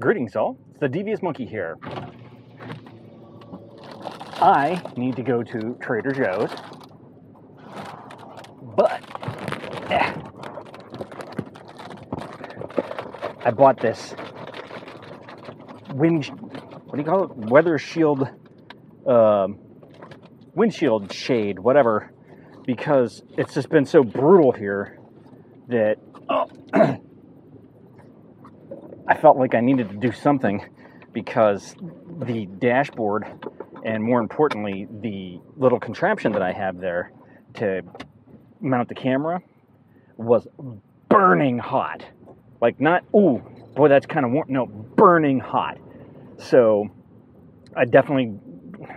Greetings, all. It's the Devious Monkey here. I need to go to Trader Joe's, but eh, I bought this wind. What do you call it? Weather shield, um, windshield shade, whatever, because it's just been so brutal here that oh, I felt like I needed to do something because the dashboard and more importantly the little contraption that I have there to mount the camera was burning hot. Like not ooh, boy that's kind of warm. No, burning hot. So I definitely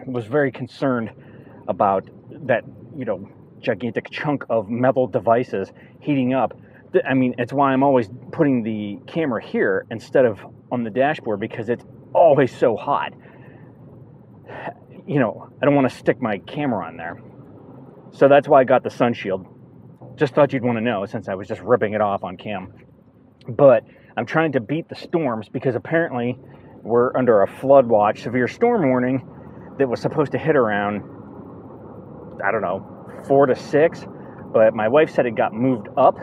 was very concerned about that, you know, gigantic chunk of metal devices heating up I mean, it's why I'm always putting the camera here instead of on the dashboard because it's always so hot. You know, I don't want to stick my camera on there. So that's why I got the sun shield. Just thought you'd want to know since I was just ripping it off on cam. But I'm trying to beat the storms because apparently we're under a flood watch, severe storm warning that was supposed to hit around, I don't know, four to six. But my wife said it got moved up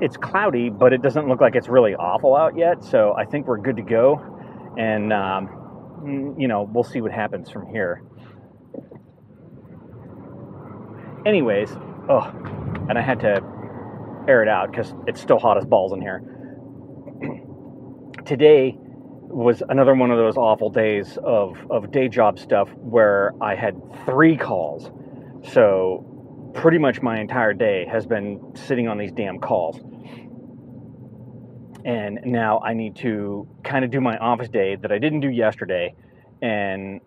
it's cloudy, but it doesn't look like it's really awful out yet. So I think we're good to go. And, um, mm, you know, we'll see what happens from here. Anyways, oh, and I had to air it out because it's still hot as balls in here. Today was another one of those awful days of, of day job stuff where I had three calls. So pretty much my entire day has been sitting on these damn calls. And now I need to kind of do my office day that I didn't do yesterday. And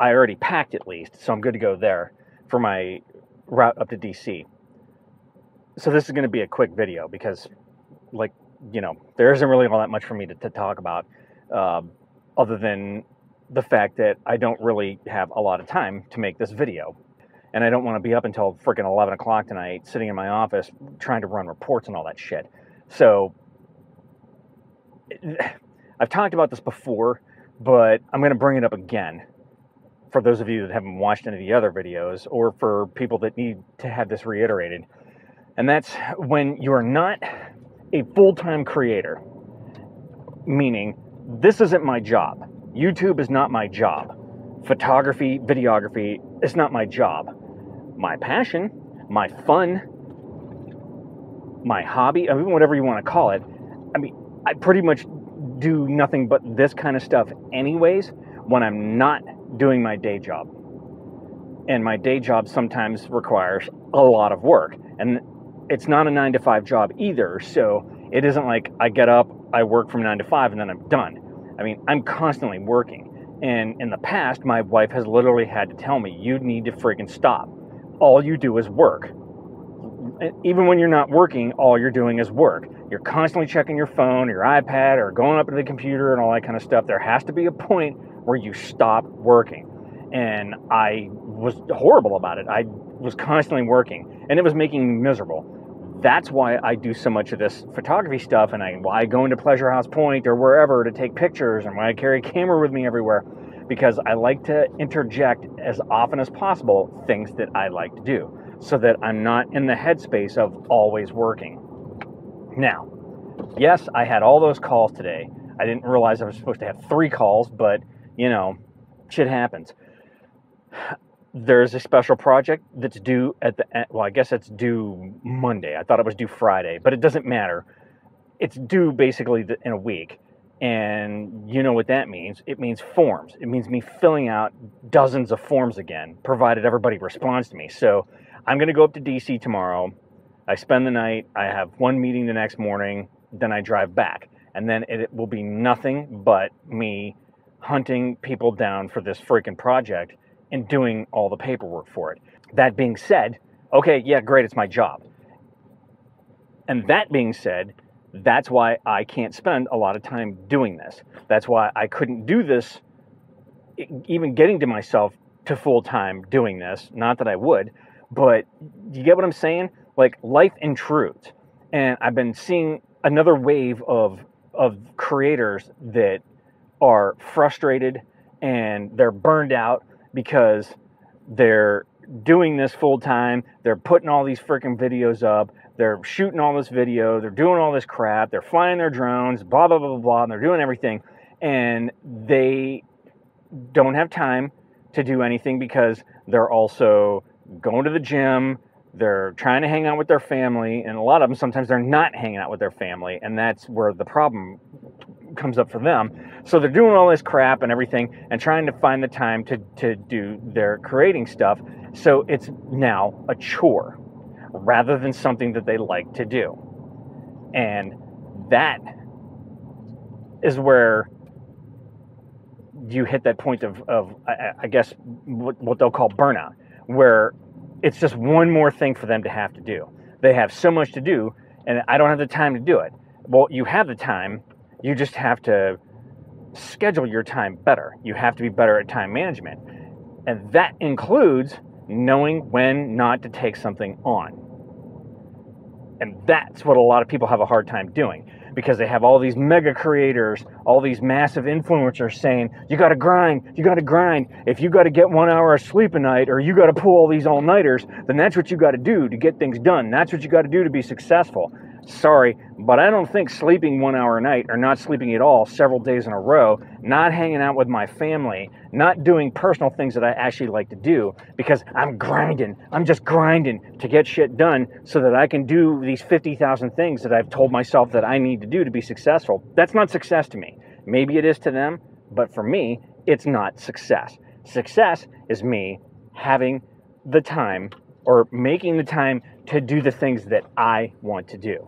I already packed at least, so I'm good to go there for my route up to DC. So this is going to be a quick video because, like, you know, there isn't really all that much for me to, to talk about um, other than the fact that I don't really have a lot of time to make this video and I don't want to be up until freaking 11 o'clock tonight sitting in my office trying to run reports and all that shit. So I've talked about this before, but I'm going to bring it up again for those of you that haven't watched any of the other videos or for people that need to have this reiterated. And that's when you're not a full time creator, meaning this isn't my job. YouTube is not my job photography, videography, it's not my job. My passion, my fun, my hobby, I mean, whatever you want to call it. I mean, I pretty much do nothing but this kind of stuff, anyways, when I'm not doing my day job. And my day job sometimes requires a lot of work. And it's not a nine to five job either. So it isn't like I get up, I work from nine to five, and then I'm done. I mean, I'm constantly working. And in the past, my wife has literally had to tell me, you need to freaking stop. All you do is work. Even when you're not working, all you're doing is work. You're constantly checking your phone, your iPad, or going up to the computer and all that kind of stuff. There has to be a point where you stop working. And I was horrible about it. I was constantly working, and it was making me miserable that's why I do so much of this photography stuff and I why I go into Pleasure House Point or wherever to take pictures and why I carry a camera with me everywhere because I like to interject as often as possible things that I like to do so that I'm not in the headspace of always working. Now, yes, I had all those calls today. I didn't realize I was supposed to have three calls, but you know, shit happens there's a special project that's due at the end. well i guess it's due monday i thought it was due friday but it doesn't matter it's due basically in a week and you know what that means? It means forms. It means me filling out dozens of forms again provided everybody responds to me. So i'm going to go up to dc tomorrow. I spend the night. I have one meeting the next morning. Then i drive back. And then it will be nothing but me hunting people down for this freaking project and doing all the paperwork for it. That being said, okay, yeah, great, it's my job. And that being said, that's why I can't spend a lot of time doing this. That's why I couldn't do this, even getting to myself to full time doing this. Not that I would, but you get what I'm saying? Like life intrudes. And I've been seeing another wave of of creators that are frustrated and they're burned out because they're doing this full time. They're putting all these freaking videos up. They're shooting all this video. They're doing all this crap. They're flying their drones, blah, blah, blah, blah, blah. And they're doing everything. And they don't have time to do anything because they're also going to the gym. They're trying to hang out with their family. And a lot of them, sometimes they're not hanging out with their family. And that's where the problem comes up for them. So they're doing all this crap and everything and trying to find the time to, to do their creating stuff. So it's now a chore rather than something that they like to do. And that is where you hit that point of, of I, I guess, what, what they'll call burnout, where it's just one more thing for them to have to do. They have so much to do, and I don't have the time to do it. Well, you have the time, you just have to schedule your time better. You have to be better at time management. And that includes knowing when not to take something on. And that's what a lot of people have a hard time doing because they have all these mega creators, all these massive influencers saying, you got to grind, you got to grind. If you got to get one hour of sleep a night or you got to pull all these all nighters, then that's what you got to do to get things done. That's what you got to do to be successful. Sorry, but I don't think sleeping one hour a night or not sleeping at all several days in a row, not hanging out with my family, not doing personal things that I actually like to do because I'm grinding. I'm just grinding to get shit done so that I can do these 50,000 things that I've told myself that I need to do to be successful. That's not success to me. Maybe it is to them, but for me, it's not success. Success is me having the time or making the time to do the things that I want to do.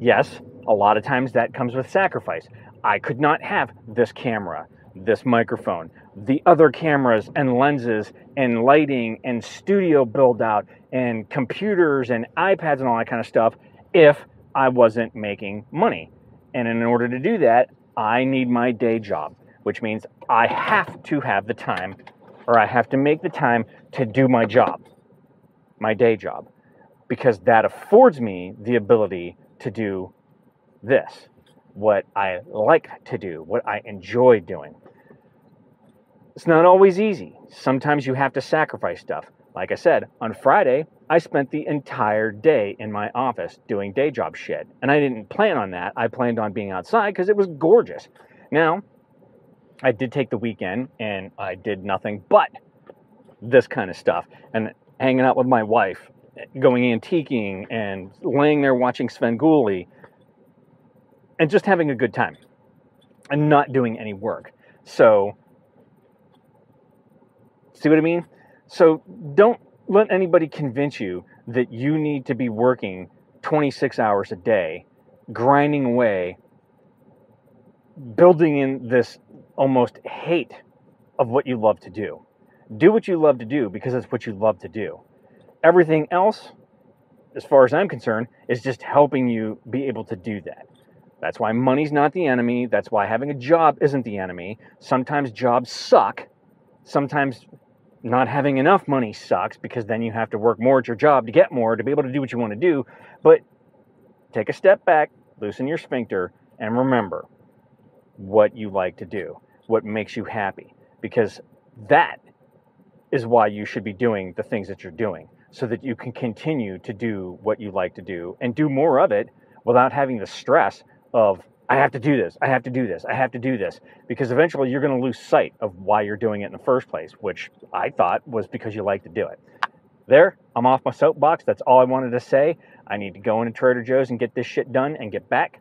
Yes, a lot of times that comes with sacrifice. I could not have this camera, this microphone, the other cameras and lenses and lighting and studio build out and computers and iPads and all that kind of stuff if I wasn't making money. And in order to do that, I need my day job, which means I have to have the time or I have to make the time to do my job, my day job, because that affords me the ability to do this, what I like to do, what I enjoy doing. It's not always easy. Sometimes you have to sacrifice stuff. Like I said, on Friday, I spent the entire day in my office doing day job shit. And I didn't plan on that. I planned on being outside because it was gorgeous. Now, I did take the weekend and I did nothing but this kind of stuff and hanging out with my wife going antiquing and laying there watching Sven Svengoolie and just having a good time and not doing any work. So, see what I mean? So, don't let anybody convince you that you need to be working 26 hours a day, grinding away, building in this almost hate of what you love to do. Do what you love to do because it's what you love to do. Everything else, as far as I'm concerned, is just helping you be able to do that. That's why money's not the enemy. That's why having a job isn't the enemy. Sometimes jobs suck. Sometimes not having enough money sucks because then you have to work more at your job to get more to be able to do what you want to do. But take a step back, loosen your sphincter, and remember what you like to do, what makes you happy, because that is why you should be doing the things that you're doing so that you can continue to do what you like to do and do more of it without having the stress of I have to do this, I have to do this, I have to do this, because eventually you're going to lose sight of why you're doing it in the first place, which I thought was because you like to do it. There, I'm off my soapbox. That's all I wanted to say. I need to go into Trader Joe's and get this shit done and get back.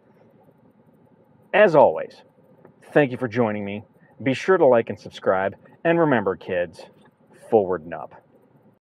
As always, thank you for joining me. Be sure to like and subscribe. And remember, kids, forward and up.